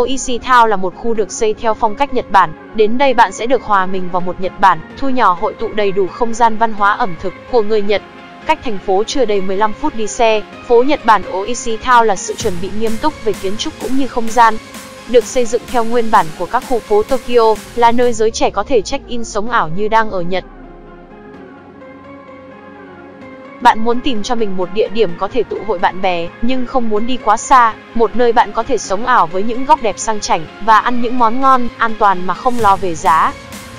Oishi Town là một khu được xây theo phong cách Nhật Bản. Đến đây bạn sẽ được hòa mình vào một Nhật Bản, thu nhỏ hội tụ đầy đủ không gian văn hóa ẩm thực của người Nhật. Cách thành phố chưa đầy 15 phút đi xe, phố Nhật Bản Oishi Town là sự chuẩn bị nghiêm túc về kiến trúc cũng như không gian. Được xây dựng theo nguyên bản của các khu phố Tokyo, là nơi giới trẻ có thể check-in sống ảo như đang ở Nhật. Bạn muốn tìm cho mình một địa điểm có thể tụ hội bạn bè, nhưng không muốn đi quá xa, một nơi bạn có thể sống ảo với những góc đẹp sang chảnh và ăn những món ngon, an toàn mà không lo về giá.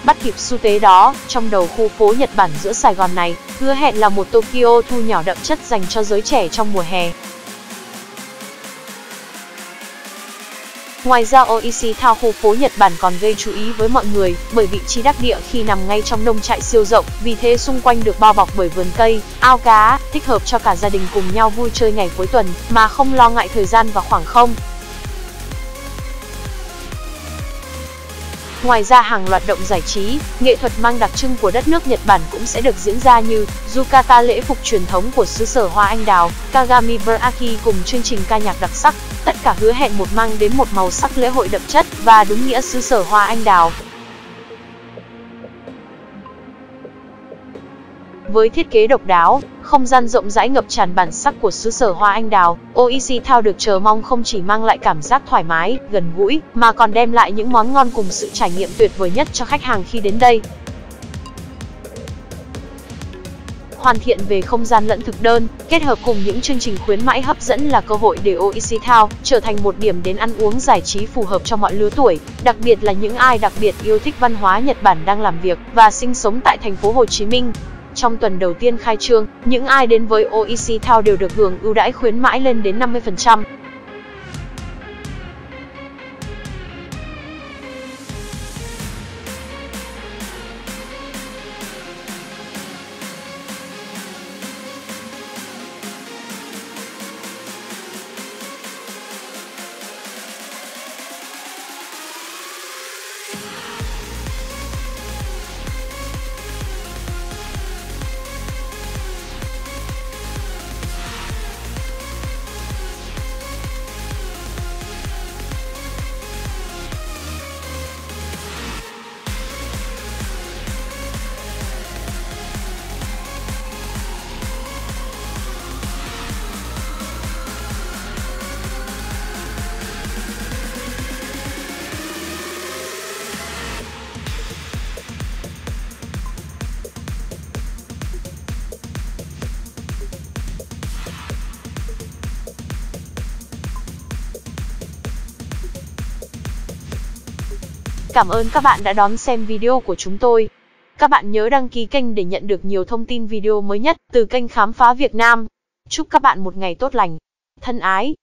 Bắt kịp xu thế đó, trong đầu khu phố Nhật Bản giữa Sài Gòn này, hứa hẹn là một Tokyo thu nhỏ đậm chất dành cho giới trẻ trong mùa hè. Ngoài ra Oishi Thao khu phố Nhật Bản còn gây chú ý với mọi người, bởi vị trí đắc địa khi nằm ngay trong nông trại siêu rộng, vì thế xung quanh được bao bọc bởi vườn cây, ao cá, thích hợp cho cả gia đình cùng nhau vui chơi ngày cuối tuần, mà không lo ngại thời gian và khoảng không. Ngoài ra hàng loạt động giải trí, nghệ thuật mang đặc trưng của đất nước Nhật Bản cũng sẽ được diễn ra như Yukata lễ phục truyền thống của xứ sở hoa anh đào, Kagami Beraki cùng chương trình ca nhạc đặc sắc, tất cả hứa hẹn một mang đến một màu sắc lễ hội đậm chất và đúng nghĩa xứ sở hoa anh đào. Với thiết kế độc đáo, không gian rộng rãi ngập tràn bản sắc của xứ sở hoa anh đào, OEC Thao được chờ mong không chỉ mang lại cảm giác thoải mái, gần gũi, mà còn đem lại những món ngon cùng sự trải nghiệm tuyệt vời nhất cho khách hàng khi đến đây. Hoàn thiện về không gian lẫn thực đơn, kết hợp cùng những chương trình khuyến mãi hấp dẫn là cơ hội để OEC Town trở thành một điểm đến ăn uống giải trí phù hợp cho mọi lứa tuổi, đặc biệt là những ai đặc biệt yêu thích văn hóa Nhật Bản đang làm việc và sinh sống tại thành phố Hồ Chí Minh. Trong tuần đầu tiên khai trương, những ai đến với OEC Town đều được hưởng ưu đãi khuyến mãi lên đến 50%. Cảm ơn các bạn đã đón xem video của chúng tôi. Các bạn nhớ đăng ký kênh để nhận được nhiều thông tin video mới nhất từ kênh Khám phá Việt Nam. Chúc các bạn một ngày tốt lành. Thân ái!